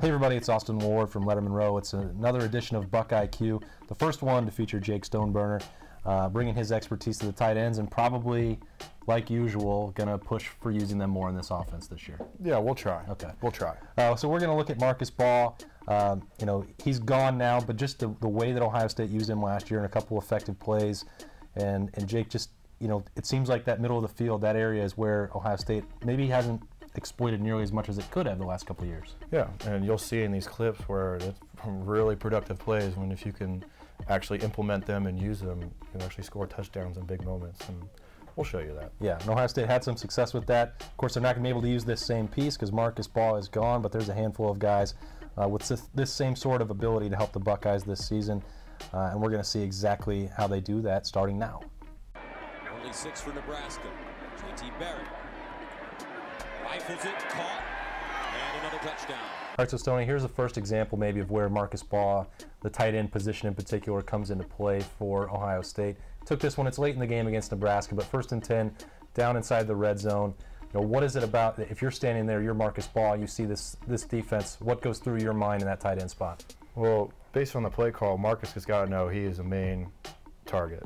Hey everybody, it's Austin Ward from Lettermen Row. It's another edition of Buck IQ, the first one to feature Jake Stoneburner, uh, bringing his expertise to the tight ends and probably, like usual, going to push for using them more in this offense this year. Yeah, we'll try. Okay. We'll try. Uh, so we're going to look at Marcus Baugh. Um, you know, he's gone now, but just the, the way that Ohio State used him last year in a couple effective plays, and, and Jake just, you know, it seems like that middle of the field, that area is where Ohio State maybe hasn't exploited nearly as much as it could have the last couple of years. Yeah, and you'll see in these clips where it's really productive plays when if you can actually implement them and use them, you can actually score touchdowns in big moments. And we'll show you that. Yeah, and Ohio State had some success with that. Of course, they're not going to be able to use this same piece because Marcus Baugh is gone, but there's a handful of guys uh, with this, this, same sort of ability to help the Buckeyes this season. Uh, and we're going to see exactly how they do that starting now. Only six for Nebraska. J.T. Barrett Rifles it, caught, and another touchdown. All right, so Stoney, here's the first example maybe of where Marcus Baugh, the tight end position in particular, comes into play for Ohio State. Took this one, it's late in the game against Nebraska, but first and 10, down inside the red zone. You know, what is it about, if you're standing there, you're Marcus Baugh, you see this, this defense, what goes through your mind in that tight end spot? Well, based on the play call, Marcus has got to know he is the main target.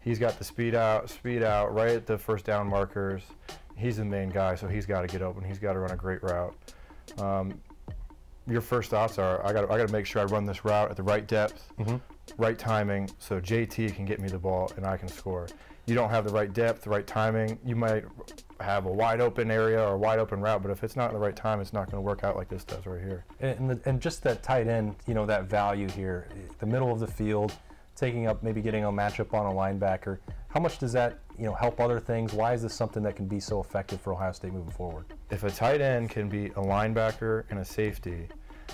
He's got the speed out, speed out right at the first down markers he's the main guy, so he's got to get open. He's got to run a great route. Um, your first thoughts are, I got I got to make sure I run this route at the right depth, mm-hmm. right timing, so JT can get me the ball and I can score. You don't have the right depth, the right timing. You might have a wide open area or a wide open route, but if it's not the right time, it's not going to work out like this does right here. And, the, and just that tight end, you know, that value here, the middle of the field, taking up, maybe getting a matchup on a linebacker. How much does that you know help other things? Why is this something that can be so effective for Ohio State moving forward? If a tight end can be a linebacker and a safety,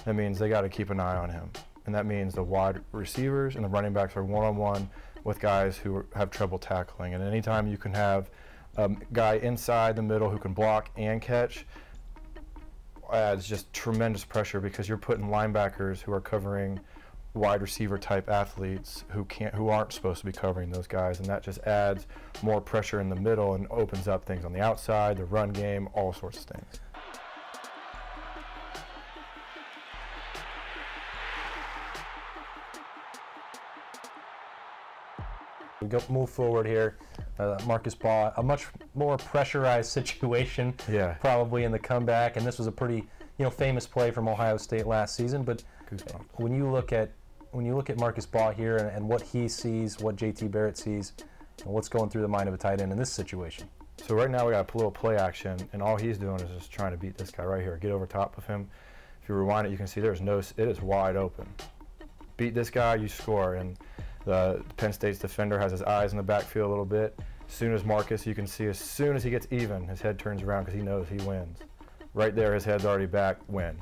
that means they got to keep an eye on him, and that means the wide receivers and the running backs are one-on-one with guys who have trouble tackling. And anytime you can have a guy inside the middle who can block and catch, adds just tremendous pressure because you're putting linebackers who are covering wide receiver type athletes who can't who aren't supposed to be covering those guys and that just adds more pressure in the middle and opens up things on the outside the run game all sorts of things We go move forward here. Uh, Marcus Baugh, a much more pressurized situation, yeah. probably in the comeback, and this was a pretty, you know, famous play from Ohio State last season. But when you look at when you look at Marcus Baugh here and, and what he sees, what JT Barrett sees, and what's going through the mind of a tight end in this situation? So right now we got a little play action, and all he's doing is just trying to beat this guy right here, get over top of him. If you rewind it, you can see there's no, it is wide open. Beat this guy, you score, and the Penn State's defender has his eyes in the backfield a little bit. As soon as Marcus, you can see as soon as he gets even, his head turns around because he knows he wins. Right there, his head's already back, win.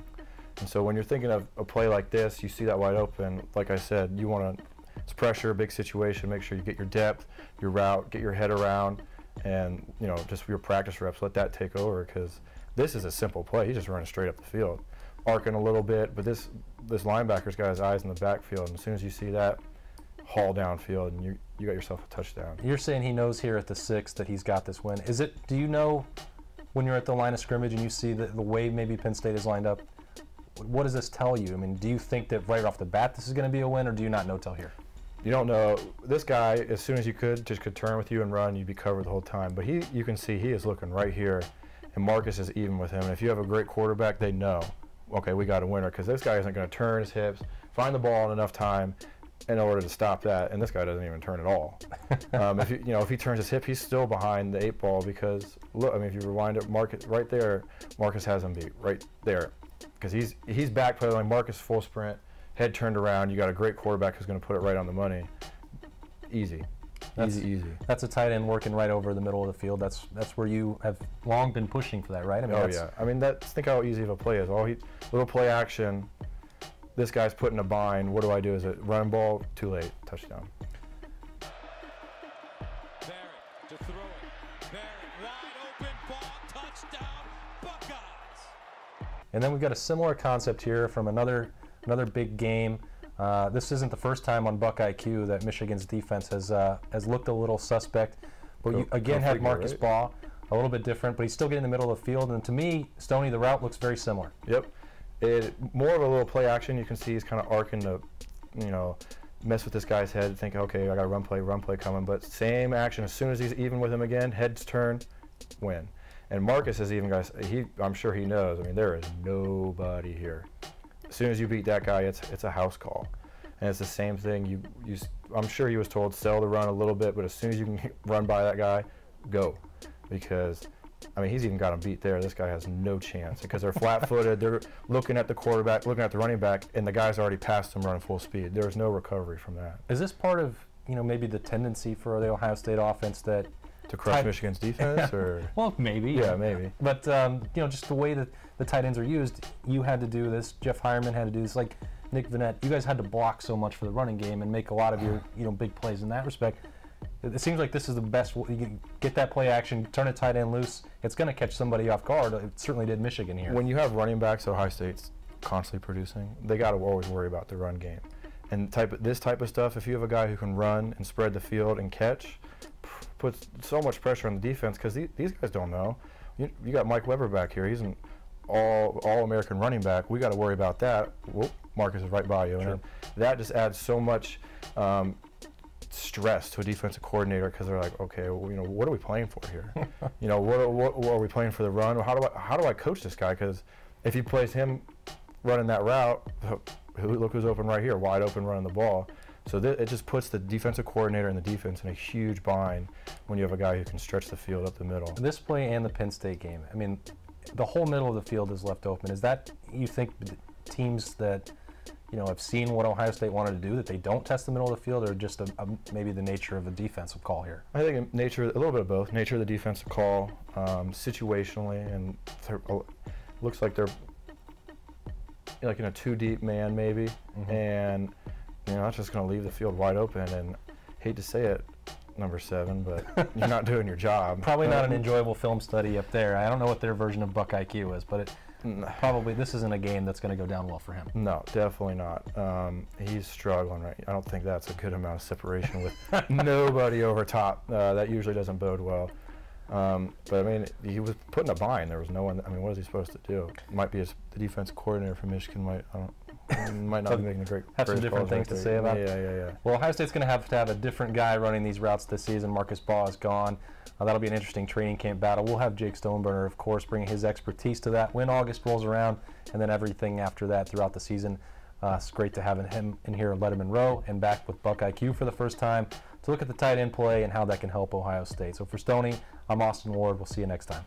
And so when you're thinking of a play like this, you see that wide open, like I said, you want to, it's pressure, a big situation, make sure you get your depth, your route, get your head around, and, you know, just your practice reps, let that take over because this is a simple play. He's just running straight up the field, arcing a little bit, but this, this linebacker's got his eyes in the backfield, and as soon as you see that, haul downfield, and you, you got yourself a touchdown. You're saying he knows here at the six that he's got this win. Is it, do you know when you're at the line of scrimmage and you see the, the way maybe Penn State is lined up, what does this tell you? I mean, do you think that right off the bat this is going to be a win, or do you not know till here? You don't know. This guy, as soon as you could, just could turn with you and run. You'd be covered the whole time. But he, you can see he is looking right here, and Marcus is even with him. And if you have a great quarterback, they know, okay, we got a winner because this guy isn't going to turn his hips, find the ball in enough time in order to stop that. And this guy doesn't even turn at all. um, if you, you know, if he turns his hip, he's still behind the eight ball because look. I mean, if you rewind it, Marcus right there, Marcus has him beat right there because he's he's backpedaling. Marcus full sprint, head turned around. You got a great quarterback who's going to put it right on the money. Easy. That's, easy, easy. That's a tight end working right over the middle of the field. That's that's where you have long been pushing for that, right? I mean, oh yeah. I mean, that think how easy of a play is. All he little play action. This guy's put in a bind. What do I do? Is it run ball? Too late. Touchdown. And then we've got a similar concept here from another another big game. Uh, this isn't the first time on Buck IQ that Michigan's defense has uh, has looked a little suspect. But go, you again had Marcus right? Baugh, a little bit different, but he's still getting in the middle of the field. And to me, Stony, the route looks very similar. Yep. it more of a little play action. You can see he's kind of arcing to, you know, mess with this guy's head, think, okay, I got a run play, run play coming. But same action. As soon as he's even with him again, heads turn, win. And Marcus is even guys. He, I'm sure he knows. I mean, there is nobody here. As soon as you beat that guy, it's it's a house call. And it's the same thing. You, you, I'm sure he was told sell the run a little bit, but as soon as you can run by that guy, go, because I mean, he's even got him beat there. This guy has no chance because they're flat-footed. They're looking at the quarterback, looking at the running back, and the guy's already passed him running full speed. There's no recovery from that. Is this part of you know maybe the tendency for the Ohio State offense that To crush Michigan's defense, or well maybe yeah, maybe. But um, you know, just the way that the tight ends are used, you had to do this. Jeff Heuerman had to do this. Like Nick Vannett, you guys had to block so much for the running game and make a lot of your you know big plays in that respect. It it seems like this is the best. w- You can get that play action, turn a tight end loose. It's going to catch somebody off guard. It certainly did Michigan here. When you have running backs, Ohio State's constantly producing. They got to always worry about the run game, and type of, this type of stuff. If you have a guy who can run and spread the field and catch, puts so much pressure on the defense because these, these guys don't know. You, you got Mike Weber back here. He's an all all American running back. We got to worry about that. Whoop, Marcus is right by you, Sure. and that just adds so much. Um, stress to a defensive coordinator because they're like, okay, well, you know, what are we playing for here? you know, what, what, what are we playing for the run? How do I how do I coach this guy? Because if he plays him running that route, look who's open right here, wide open running the ball. So th- it just puts the defensive coordinator and the defense in a huge bind when you have a guy who can stretch the field up the middle. this play and the Penn State game. I mean, the whole middle of the field is left open. Is that you think teams that you know have seen what Ohio State wanted to do that they don't test the middle of the field, or just a, a, maybe the nature of a defensive call here? I think nature, a little bit of both. Nature of the defensive call, um, situationally, and uh, looks like they're like in a two deep man maybe, Mhm. and you know that's just going to leave the field wide open. And hate to say it, number seven, but you're not doing your job. Probably not an Uh, enjoyable film study up there. I don't know what their version of Buck IQ is, but it n- probably this isn't a game that's going to go down well for him. No, definitely not. Um, he's struggling right. I don't think that's a good amount of separation with nobody over top. Uh, that usually doesn't bode well. Um, but I mean, he was put in a bind. There was no one. I mean, what is he supposed to do? Might be his, the defense coordinator from Michigan. Might I don't, might not be making a great. Have some different right things to there. say about Yeah, yeah, yeah. Well, Ohio State's going to have to have a different guy running these routes this season. Marcus Baugh is gone. Uh, that'll be an interesting training camp battle. We'll have Jake Stoneburner, of course, bringing his expertise to that when August rolls around, and then everything after that throughout the season. Uh, it's great to have him in here at Lettermen Row and back with Buck IQ for the first time to look at the tight end play and how that can help Ohio State. So for Stoney, I'm Austin Ward. We'll see you next time.